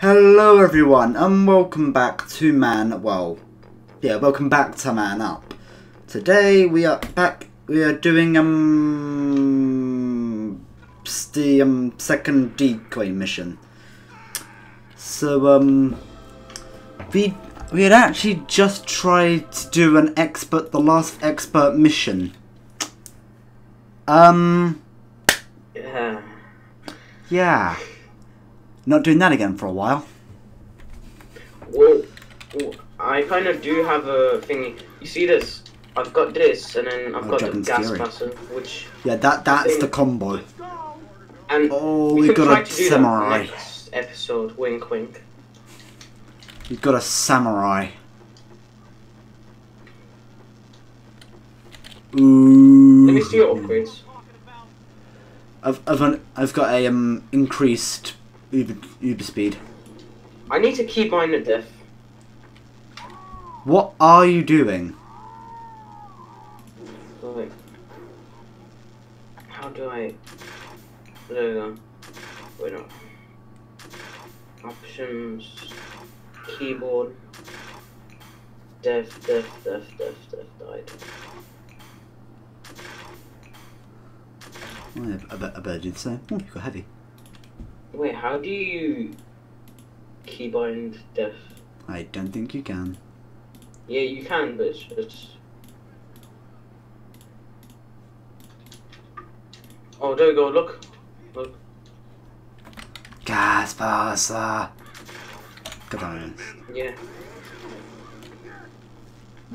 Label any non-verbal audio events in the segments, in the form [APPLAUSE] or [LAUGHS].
Hello everyone and welcome back to Man well yeah welcome back to Mann Up. Today we are back we are doing um the um second decoy mission. So um we we had actually just tried to do an expert the last expert mission. Um Yeah. yeah. Not doing that again for a while. Well, I kind of do have a thingy. You see this? I've got this, and then I've Oh, got the gas blaster, which Yeah, that that's the combo. and Oh, we we've got a samurai. episode, wink wink. We've got a samurai. Ooh. Let me see your upgrades. I've I've I've got a um increased uber uber speed. I need to keep mine at death. What are you doing? Like, how do I? There we go. Wait no. Options. Keyboard. Dev, dev, dev, dev, dev, died. I bet I better do the same. Oh, you got heavy. Wait, how do you keybind dev? I don't think you can. Yeah, you can, but it's just. Oh, there we go. Look, look. Gas passer. Good on. Yeah.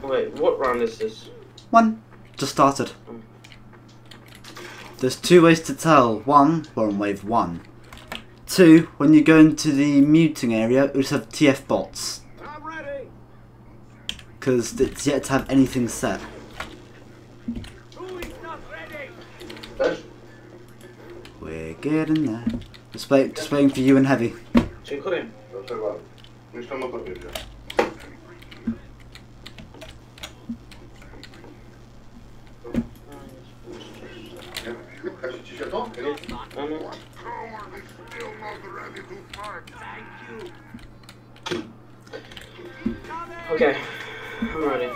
Wait, what round is this? One. Just started. Oh. There's two ways to tell. One, we're on wave one. Two, when you go into the muting area, we just have TF bots. Because it's yet to have anything set. Who is not ready? We're getting there. Just, wait, just waiting for you and Heavy. Dziękuję. Już tam opowiedział. Każe ci się to? Okay, I'm ready.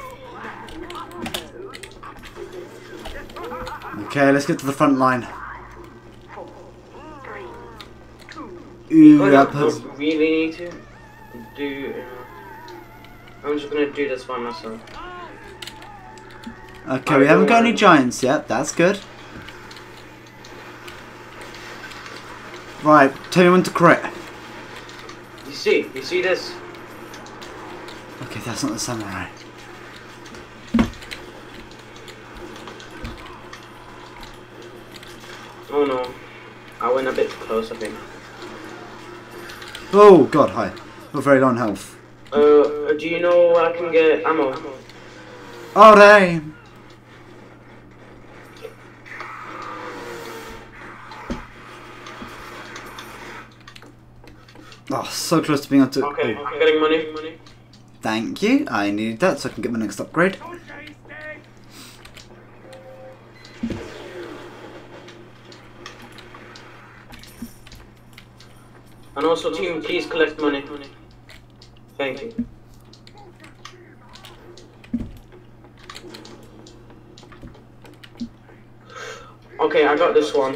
Okay, let's get to the front line. Ooh, that really need to do. Uh, I'm just gonna do this by myself. Okay, we haven't got any giants yet. That's good. Right, tell me when to crit. You see, you see this? Okay, that's not the samurai. Oh no, I went a bit close. I think. Oh god, hi. Not very long health. Uh, do you know where I can get ammo? Alright. Oh, so close to being able to. Okay, I'm getting money. Money. thank you. I needed that so I can get my next upgrade. And also, team, please collect money. Thank you. Okay, I got this one.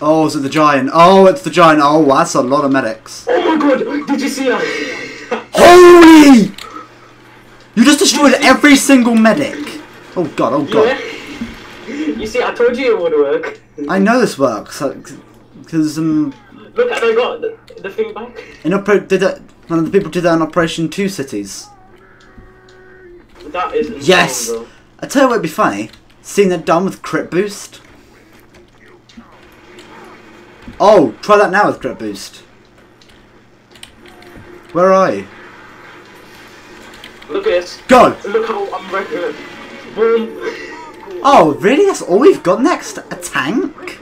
Oh, is it the giant? Oh, it's the giant. Oh, that's a lot of medics. Oh my god, did you see that? Holy! You just destroyed every single medic. Oh god, oh god. yeah? You see, I told you it would work. I know this works because um, Look, I got the, the thing back. in Oper- did that. One of the people did that in Operation Two Cities. That is Yes. bro. I tell you what'd be funny, seeing that done with crit boost. Oh, try that now with crit boost. Where are you? Look at this. Go! Look how I'm it. Boom. Oh, really? That's all we've got next? A tank?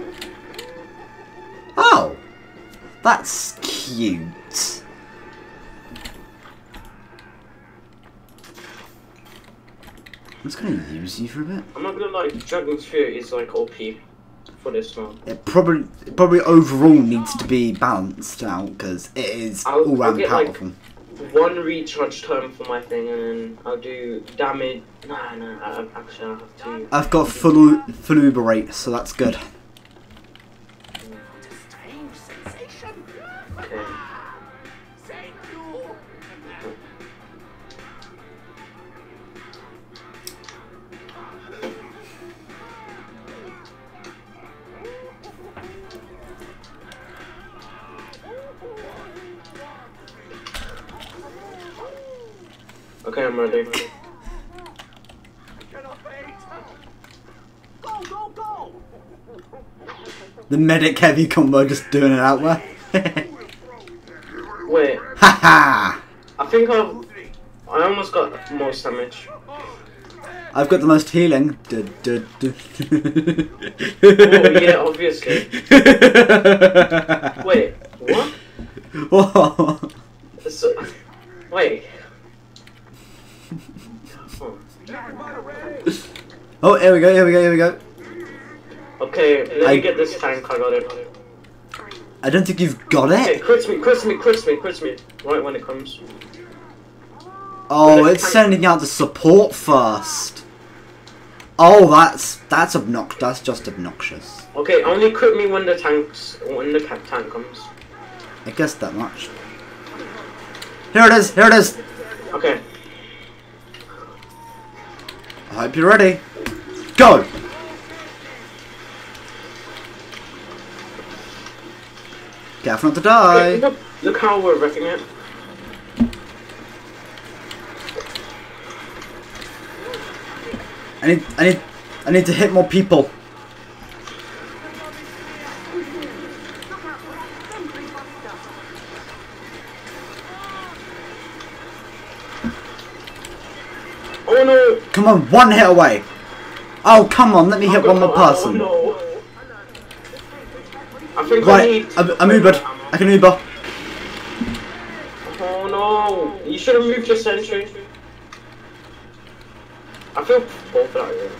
Oh. That's cute. I'm just gonna use you for a bit. I'm not gonna lie, Dragon's Fury is like OP. for this one. It probably it probably overall needs to be balanced out because it is I'll- all round get, like, powerful. One recharge time for my thing, and then I'll do damage. Nah, nah. I, actually, I have to. I've got full full uber rate, so that's good. The medic heavy combo just doing it out there. [LAUGHS] Wait, ha ha! I think I've. I almost got most damage. I've got the most healing. Du- du- du. Oh yeah, obviously. [LAUGHS] Wait, what? What? So, wait. Oh. Oh, here we go, here we go, here we go. Okay, let I- me get this tank. I got it. I don't think you've got Okay, it. crits me, crits me, crits me, crits me. Right when it comes. Oh, it's sending out the support first. Oh, that's that's obnoxious. That's just obnoxious. Okay, only crit me when the tanks when the ca- tank comes. I guess that much. Here it is. Here it is. Okay. I hope you're ready. Go. Careful not to die. look, look how we're wrecking it. I need, I need, I need to hit more people. Oh no! Come on, one hit away. Oh, come on, let me hit one more oh, person. Oh, no. I think I Right, need. I'm, I'm Ubered. I can Uber. Oh no! You should have moved your sentry. I feel both out here.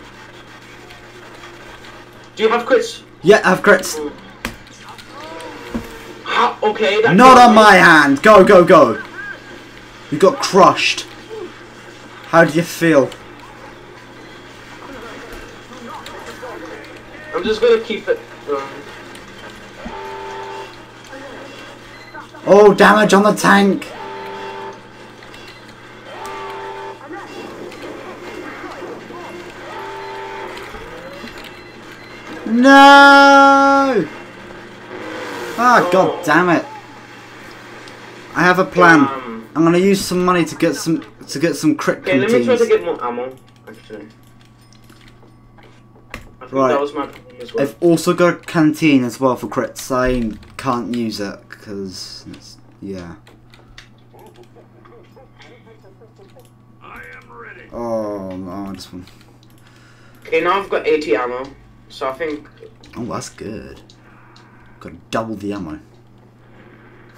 Do you have crits? Yeah, I have crits. How? Okay, Not on my hand. Go, go, go. You got crushed. How do you feel? I'm just gonna keep it. Um, Oh, damage on the tank. No! Ah, god damn it. I have a plan. Um, I'm gonna use some money to get some to get some crit okay, let me try to get more ammo. Actually, I think Right. that was my plan as well. I've also got a canteen as well for crits. I can't use it because yeah. I am ready. Oh no, this one. Okay, now I've got 80 ammo, so I think Oh, that's good. Got double the ammo.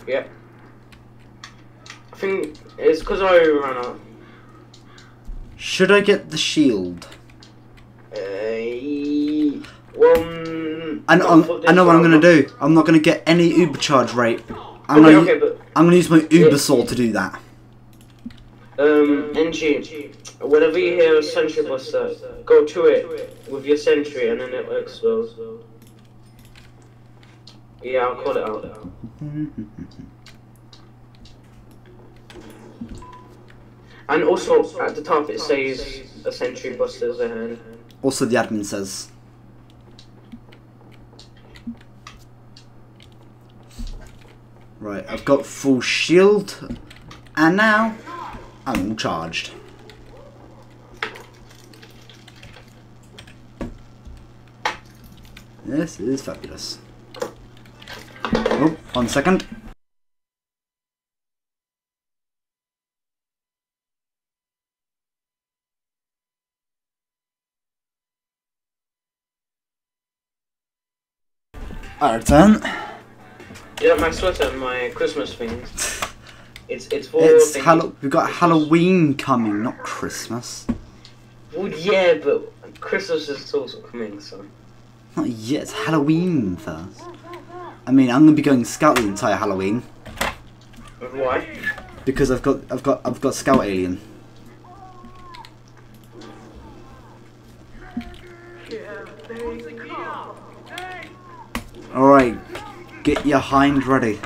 yeah. I think it's because I ran out. Should I get the shield? Uh, well, I know, not for I know what I'm gonna do. I'm not gonna get any Uber charge rate. I'm gonna okay, I'm gonna use my Ubersaw to do that. um, NG, whenever you hear a sentry buster, go to it with your sentry and then it will explode. Yeah, I'll call it out. And also at the top it says a sentry buster's ahead. Also, the admin says. Right, I've got full shield, and now I'm all charged. This is fabulous. Oh, one second. I return. Yeah, my sweater and my Christmas things. [LAUGHS] It's it's for It's. Hall- we've got Halloween coming, not Christmas. Well, yeah, but Christmas is also coming, so. Not yet. It's Halloween first. I mean, I'm gonna be going scout the entire Halloween Why? because I've got I've got I've got scout alien. All right, get your hind ready.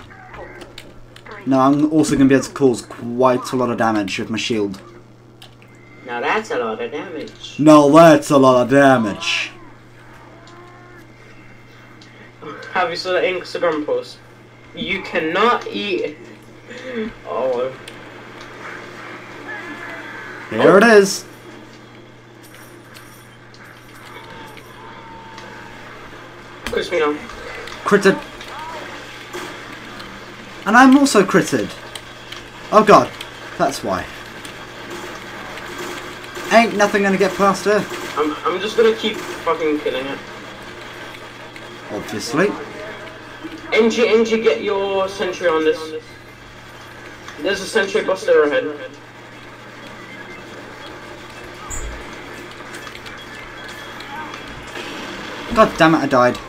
Now I'm also gonna be able to cause quite a lot of damage with my shield. Now that's a lot of damage. Now that's a lot of damage. [LAUGHS] Have you saw the Instagram post? You cannot eat. Oh, Here it is. Crispy now. Critted. And I'm also critted. Oh god, that's why. Ain't nothing gonna get past her, I'm, I'm just gonna keep fucking killing it. obviously. NG, NG, get your sentry on this. There's a sentry buster ahead. God damn it, I died.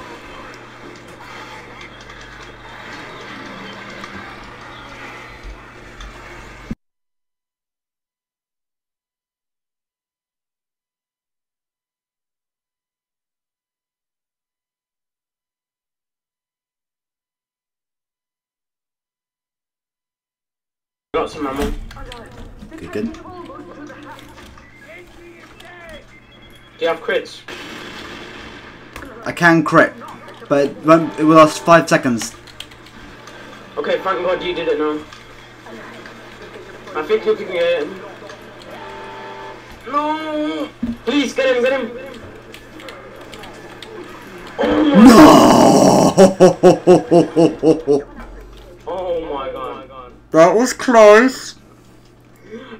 Got some ammo. Good, good. Do you have crits? I can crit, but it, it will last five seconds. Okay, thank God you did it now. I think you can get him. No! Please get him, get him! Oh No! [LAUGHS] that was close.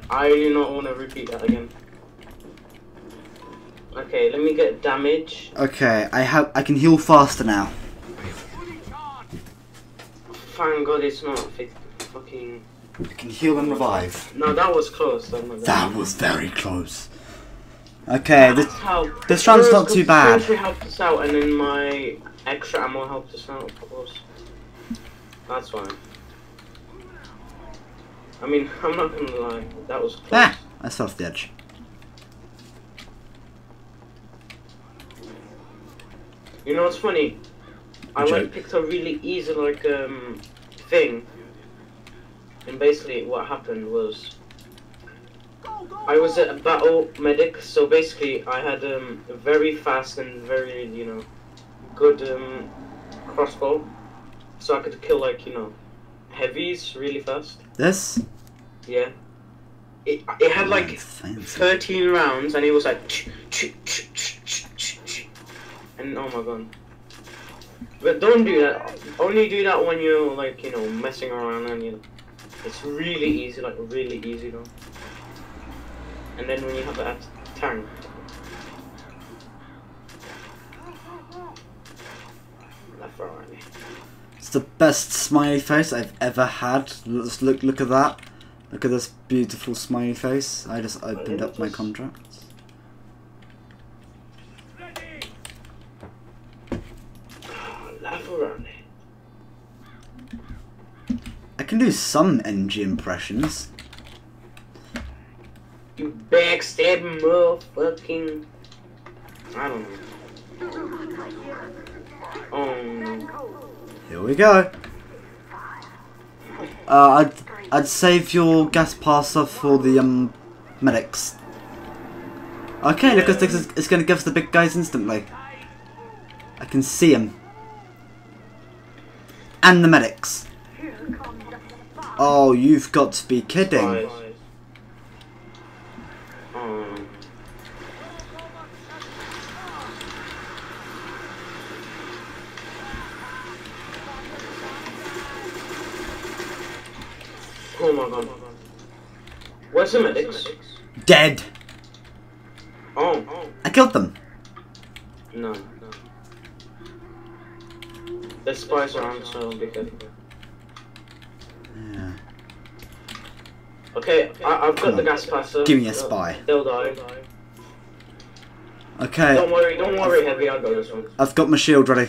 I do not want to repeat that again. Okay, let me get damage. Okay, I have. I can heal faster now. Thank God it's not fucking. I can heal and revive. No, that was close. That was very close. Okay, this, this round's not too bad. helped us out, and then my extra ammo helped us out, of course. That's fine. I mean, I'm not gonna lie, that was close. Ah, that's off the edge. You know what's funny? I Joke. like picked a really easy like um thing, and basically what happened was I was a battle medic, so basically I had um, a very fast and very you know good um, crossbow, so I could kill like you know heavies really fast. This? Yeah. It, it had like Fancy. 13 rounds and it was like ch- ch- ch- ch- ch- ch- ch- and oh my god but don't do that only do that when you're like you know messing around and you know it's really easy like really easy though and then when you have that tank the best smiley face I've ever had. Just look, look at that. Look at this beautiful smiley face. I just opened up my around I can do some NG impressions. you backstabbing motherfucking I don't know oh no Here we go. Uh, I'd I'd save your gas passer for the um medics. Okay, look, it's, it's, it's going to give us the big guys instantly. I can see him. And the medics. Oh, you've got to be kidding. Spies. Um, oh my god. Where's the medics? Dead. Oh. I killed them. No, no. There's spies around, so be careful. Yeah. Okay, I, I've got the gas passer. Give me a spy. They'll die. Okay, Don't worry, don't worry, heavy. I'll go this one. I've got my shield ready.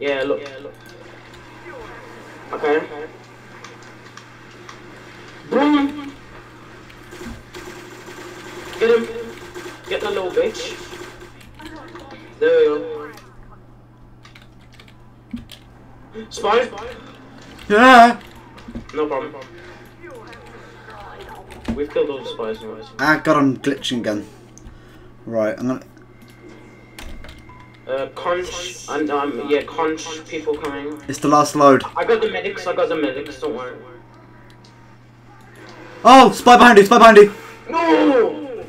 Yeah, look. Okay. Boom. Get him. Get the little bitch. There we go. Spy? Yeah. No problem. We've killed all the spies now. Ah, God, I'm glitching again. Right, I'm gonna. Uh, conch, and um, yeah, conch people coming. It's the last load. I got the medics, I got the medics, don't worry. Oh, spy behind you, spy behind you. No!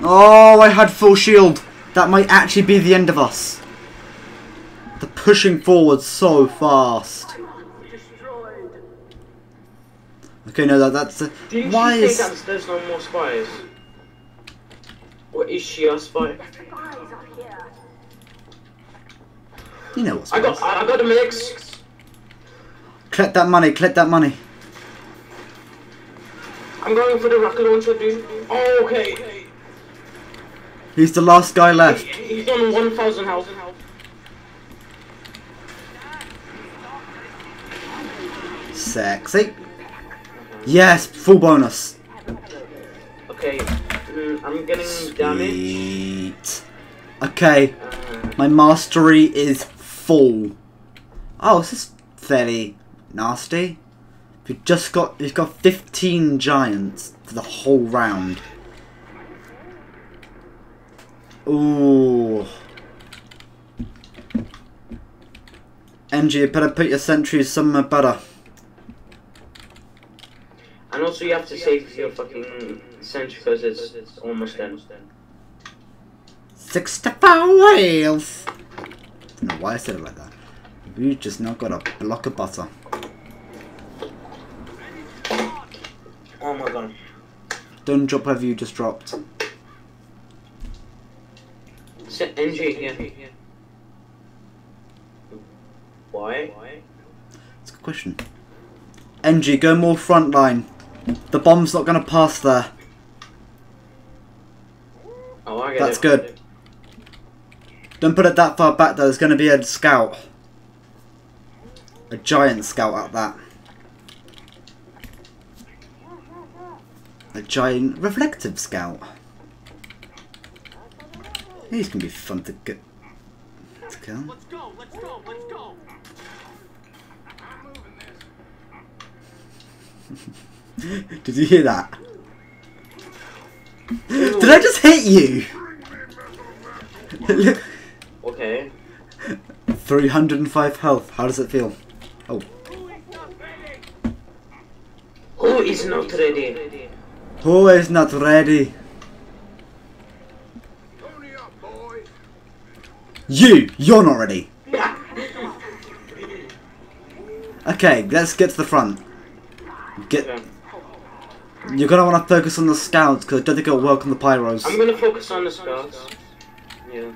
Oh, I had full shield. That might actually be the end of us. They're pushing forward so fast. Destroyed. Okay, no, that, that's. Uh, Didn't why you is. think that there's no more spies? Or is she a spy? Spies. You know what's I got, I I got the mix. Collect that money, collect that money. I'm going for the rocket launcher, dude. Oh, okay. He's the last guy left. He's on 1,000 health. Sexy. Yes, full bonus. Okay, mm, I'm getting damage. Sweet. Okay, Uh, my mastery is full. Oh, this is fairly nasty. We've just got we've got 15 giants for the whole round. Ooh. NG, you better put your sentries somewhere better. And also you have to save your fucking sentry because it's, almost done. 64 whales! I don't know why I said it like that. We just now got a block of butter. Oh my god. Don't drop whatever you just dropped. Se- NG, here. Why? It's a good question. NG, go more front line. The bomb's not gonna pass there. Oh, I get That's it. good. Don't put it that far back though, there's gonna be a scout. A giant scout at that. A giant reflective scout. These can be fun to get to kill. Let's go, let's go, let's go. [LAUGHS] [LAUGHS] Did you hear that? Did I just hit you? Okay. [LAUGHS] 305 health. How does it feel? Oh, Who is not ready? who is not ready? Pony up, boy. You! You're not ready. [LAUGHS] Okay, let's get to the front. Get. You're gonna want to focus on the scouts because I don't think it'll work on the pyros. I'm gonna focus on the scouts. Yeah.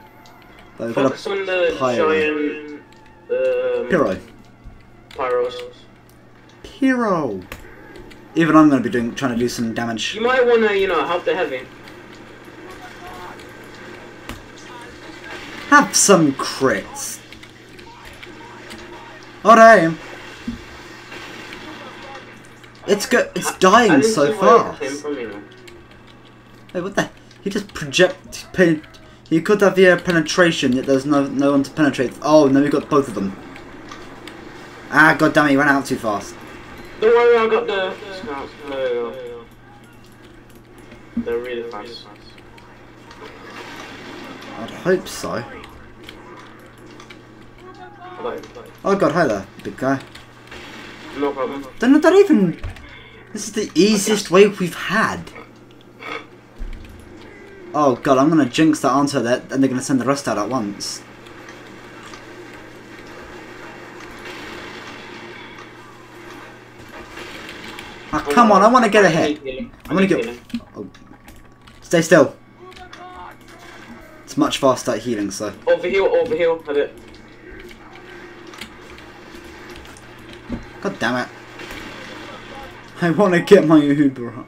But we've got Focus a on the pyro. giant um, pyro. pyros. Pyro. Even I'm gonna be doing trying to do some damage. You might wanna, you know, help the heavy. Have some crits. Alright. It's go it's I dying didn't so fast. came from, you know. Wait, what the? He just project. Pen, he could have the uh, penetration, yet there's no no one to penetrate. Oh, no, we got both of them. Ah, god damn it, he ran out too fast. Don't worry, I got the scouts. They're really fast. I'd hope so. Oh god, hi there, big guy. no problem. Don't that even. This is the easiest wave we've had. Oh god, I'm gonna jinx that onto that, and they're gonna send the rest out at once. Ah, come on, I want to get ahead. I'm gonna get. Oh. Stay still. It's much faster at healing, so. Over here, over here, have it. God damn it. I want to get my Uber up.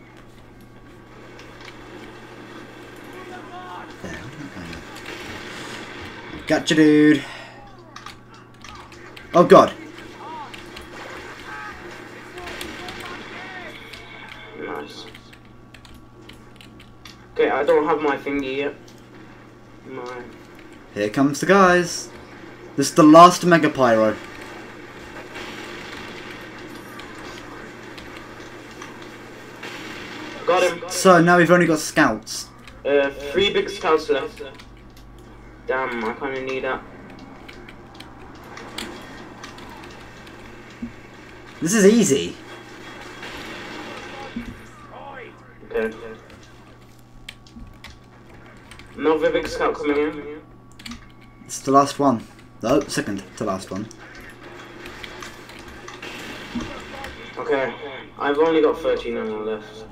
There Gotcha, dude. Oh god. Nice. Okay, I don't have my thingy yet. My. Here comes the guys. This is the last Mega Pyro. Got him. So now we've only got scouts. Uh, three big scouts left. Damn, I kind of need that. This is easy. Okay. Another big scout coming in. It's the last one. No, second to last one. Okay, I've only got 13 ammo left.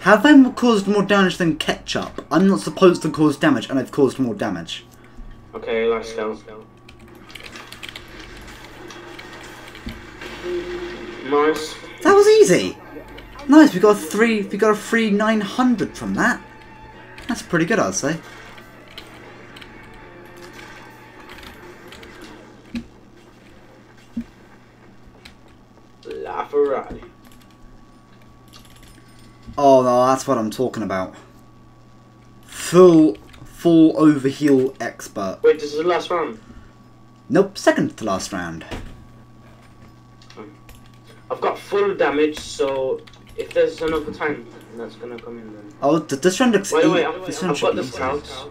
Have I caused more damage than ketchup? I'm not supposed to cause damage, and I've caused more damage. Okay, last scout. Nice. That was easy. Nice. We got a three. We got a free 900 from that. That's pretty good, I'd say. La Ferrari. Oh no, that's what I'm talking about. Full, full overheal expert. Wait, this is the last round. Nope, second to last round. Hmm. I've got full damage, so if there's another time, that's gonna come in then. Oh, th- this round looks the e- way, I've, this round I've got the scouts.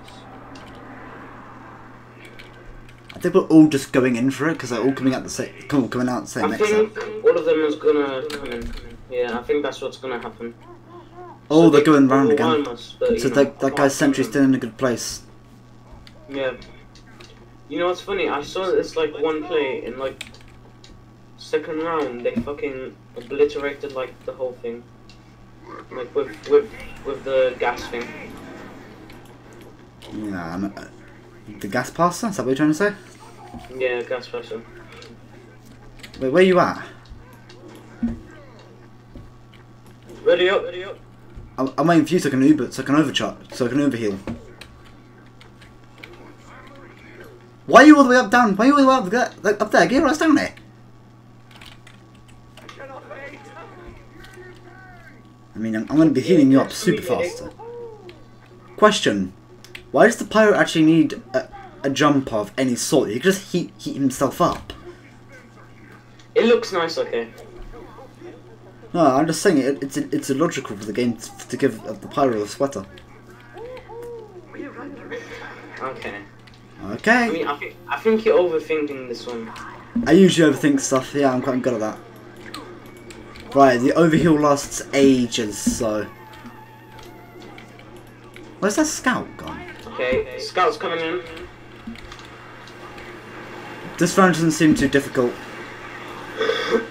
I think we're all just going in for it because they're all coming out the same, coming coming out the same I think all of them is gonna come in. Yeah, I think that's what's gonna happen. Oh, So they're they going round again. us, but, So know, that that guy's sentry's still in a good place. Yeah. You know what's funny? I saw this like one play in like second round. They fucking obliterated like the whole thing, like with with with the gas thing. Yeah, I'm, uh, the gas passer. Is that what you're trying to say? Yeah, gas passer. Wait, where you at? Ready up, ready up. I'm, waiting for you so I can Uber, so I can overcharge, so I can overheal. Why are you all the way up down? Why are you all the way up, there- like, up there? Get ass down there. I mean, I'm, I'm going to be healing you up super fast. Question: Why does the pirate actually need a, a jump of any sort? He could just heat heat himself up. It looks nice, okay. No, I'm just saying it, it's it's illogical for the game to, to give the pyro a sweater. Okay. Okay. I mean, I think I think you're overthinking this one. I usually overthink stuff. Yeah, I'm quite good at that. Right, the overheal lasts ages, so. Where's that scout gone? Okay, scouts coming in. This round doesn't seem too difficult. [LAUGHS]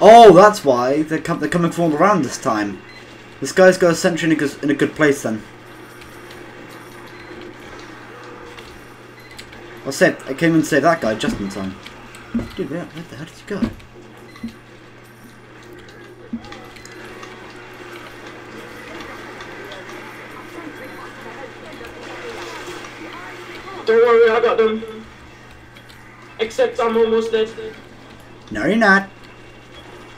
Oh, that's why they're, com- they're coming from all around this time. This guy's got a sentry in a good, in a good place then. I said I came and saved that guy just in time. Dude, where, where the hell did you go? Don't worry, I got them. Except I'm almost dead. No, you're not.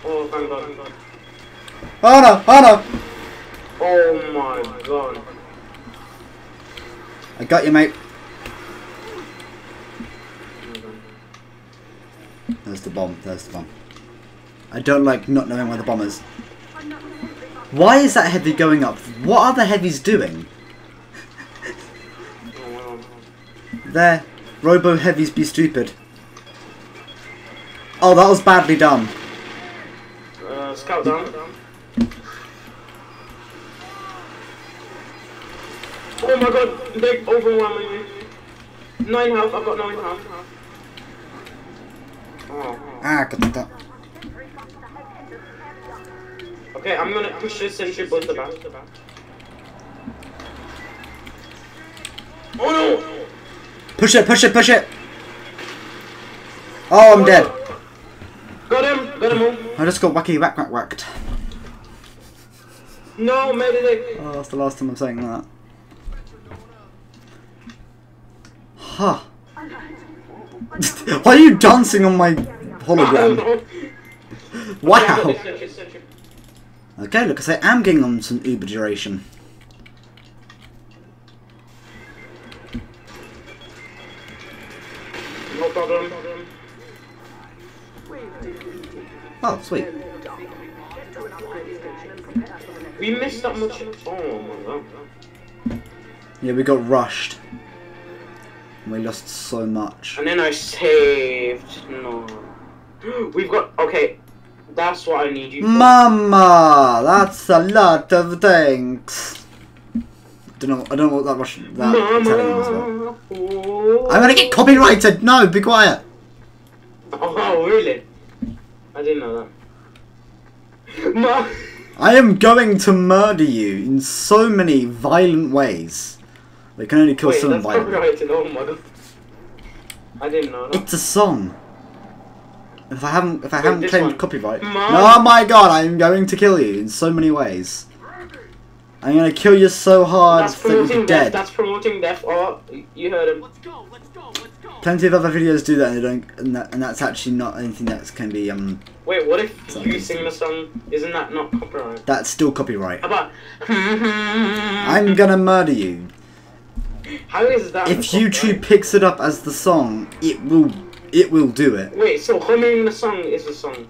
Oh, thank God. Oh no! Oh! My God. I got you, mate. There's the bomb. There's the bomb. I don't like not knowing where the bomb is. Why is that heavy going up? What are the heavies doing? Oh. There. Robo heavies be stupid. Oh, that was badly done. Scout down. Oh my god, they overwhelming me. Nine health, I've got nine health. Oh. Ah, got that. Okay, I'm gonna push this sentry both the back. Oh no! Push it, push it, push it! Oh, I'm dead. Got him! I just got wacky whack whack whacked. No, medic. Oh, that's the last time I'm saying that. Huh. [LAUGHS] Why are you dancing on my hologram? [LAUGHS] wow. Okay, look, I am getting on some Uber duration. No problem. Oh, sweet. We missed that much. Oh. Yeah, we got rushed. We lost so much. And then I saved. No. [GASPS] We've got. Okay. That's what I need you for. Mama, that's a lot of things. Don't know. I don't know what that Russian that Italian was about. Mama. I'm gonna get copyrighted. No, be quiet. [LAUGHS] Oh, really? I didn't know that. [LAUGHS] Ma. I am going to murder you in so many violent ways. They can only kill Wait, someone that's violently. copyrighted. Oh. I didn't know that. It's a song. If I haven't, if I Wait, haven't claimed one. copyright, Mom. oh my god, I am going to kill you in so many ways. I'm gonna kill you so hard That's that you're promoting death. dead. That's promoting death. Oh, you heard him. Let's go, let's go, let's go. Plenty of other videos do that, and they don't, and, that, and that's actually not anything that can be um. Wait, what if Something. you sing the song? Isn't that not copyright? That's still copyright. How about? [LAUGHS] I'm gonna murder you. How is that? If YouTube picks it up as the song, it will, it will do it. Wait, so humming the song is a song.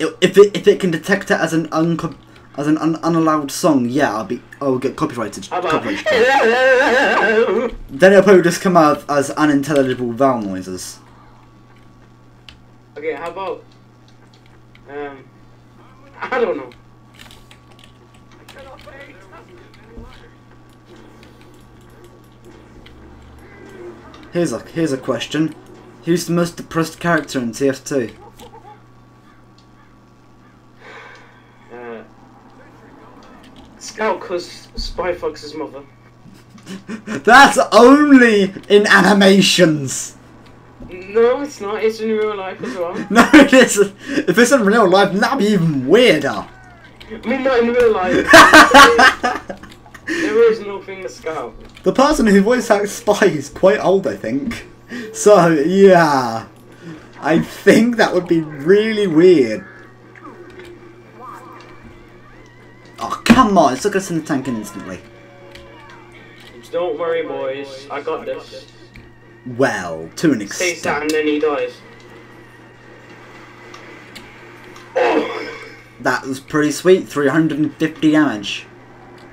It- If it if it can detect it as an unco- as an un- unallowed song, yeah, I'll be I'll get copyrighted. How about? copyright strike. [LAUGHS] Then it'll probably just come out as unintelligible vowel noises. okay, how about? Um, I don't know. Here's a here's a question: Who's the most depressed character in TF2? Uh, Scout, cause Spy Fox's mother. [LAUGHS] That's only in animations. No, it's not. It's in real life as well. [LAUGHS] No, it isn't. If it's in real life, that'd be even weirder. I mean, not in real life. [LAUGHS] there is no thing as Scout. The person who voice acts Spy is quite old, I think. So, yeah. I think that would be really weird. Oh, come on, it's not gonna send the tank instantly. Don't worry, boys. I got this. Well, to an Says that and then he dies. Oh! That was pretty sweet, 350 damage.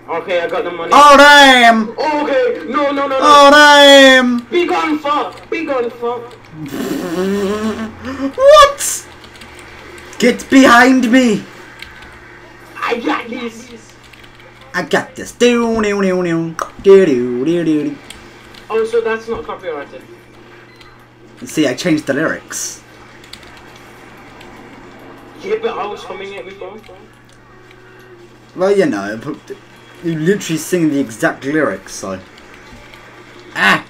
Okay, I got the money. Oh, damn! Oh, okay, no, no, no, no. Oh, damn! Be gone, fuck. Be gone, fuck. [LAUGHS] What? Get behind me! I got this. I got this. Do do do do do do do do. Oh, so that's not copyrighted. See, I changed the lyrics. Yeah, but I was humming it before. Well, you know, but you literally sing the exact lyrics, so. Ah!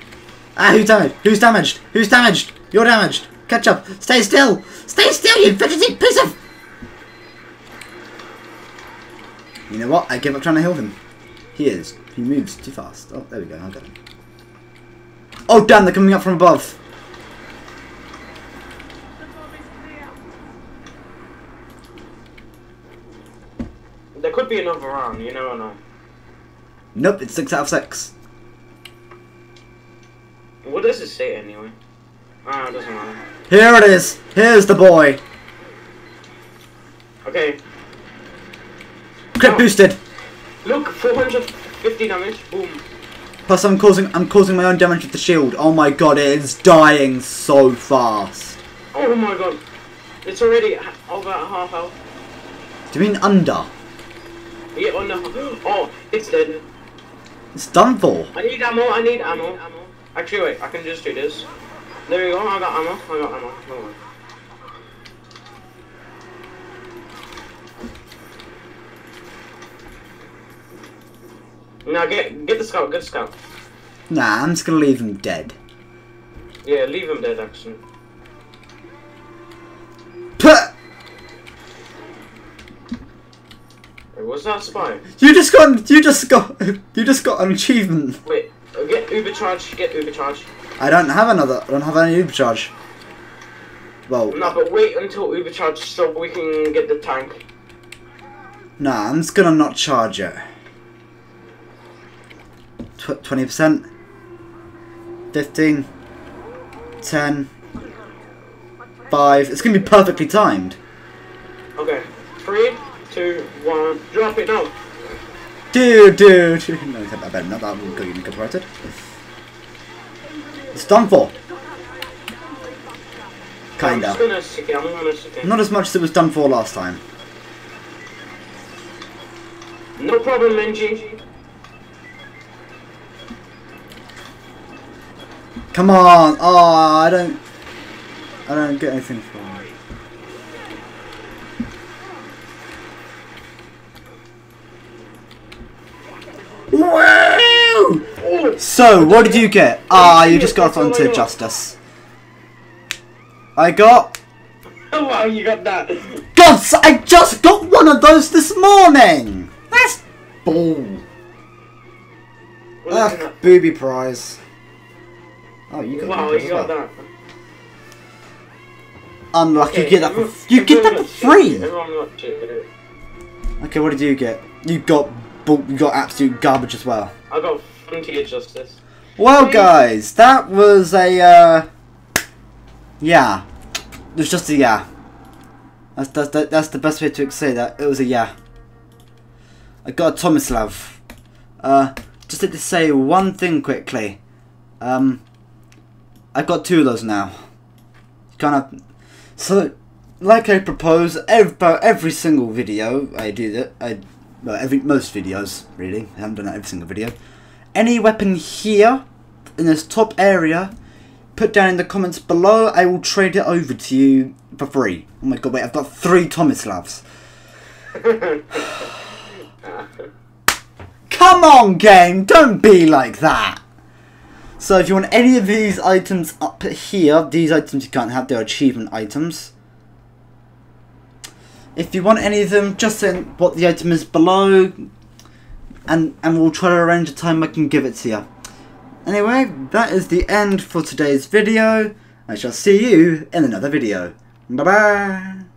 Ah, who's damaged? Who's damaged? Who's damaged? You're damaged! Catch up! Stay still! Stay still, you fidgety piece of. You know what? I give up trying to heal him. He is. He moves too fast. Oh, there we go. I got him. Oh, damn! They're coming up from above. There could be another round, you never know. Nope, it's six out of six. What does it say anyway? Ah, it doesn't matter. Here it is. Here's the boy. Okay, Crit Oh. boosted. look, 450 damage, boom. Plus, I'm causing I'm causing my own damage with the shield. Oh my god, it is dying so fast. Oh my god. It's already over half health. Do you mean under? Yeah, oh no. Oh, it's dead. It's done for. I need ammo, I need ammo. Actually, wait, I can just do this. There we go, I got ammo, I got ammo. Now get get the scout, get the scout. Nah, I'm just gonna leave him dead. Yeah, leave him dead actually. Puh! Wait, was that spy? You just got you just got [LAUGHS] you just got an achievement. Wait, uh, get uber charge, get uber charge. I don't have another. I don't have any supercharge. Well, No, but wait until Uber charge so we can get the tank. nah. I'm just gonna not charge it. Twenty percent. 15 10 5 it's gonna be perfectly timed Okay. Three, two, one. Drop it now. dude dude no I better not that will go incorporated it's done for kinda gonna stick it. I'm gonna stick it. not as much as it was done for last time No problem, Benji. Come on oh I don't I don't get anything for it Woo! Oh, So, what did you get? Ah, you just got That's all I onto justice. I got. wow, you got that. God, I just got one of those this morning! That's bull. Ugh, booby prize. Oh, you got Wow, one as you got well. that. Unlucky, you Okay, get that for, you get that for free! Everyone got shit. Okay, what did you get? You got you got absolute garbage as well. I got Frontier Justice. Well, guys, that was a, uh, yeah. It was just a yeah. That's, that's, that's the best way to say that. It was a yeah. I got a Tomislav. Uh, just like to say one thing quickly. Um, I got two of those now. Kind of, so, like I propose, every, every single video I do that, I, well, every, most videos, really. I haven't done that every single video any weapon here in this top area put down in the comments below I will trade it over to you for free oh my god wait I've got three Tomislavs [LAUGHS] come on game don't be like that so if you want any of these items up here these items you can't have they're achievement items if you want any of them just send what the item is below and and we'll try to arrange a time I can give it to you. Anyway, that is the end for today's video. I shall see you in another video. Bye bye.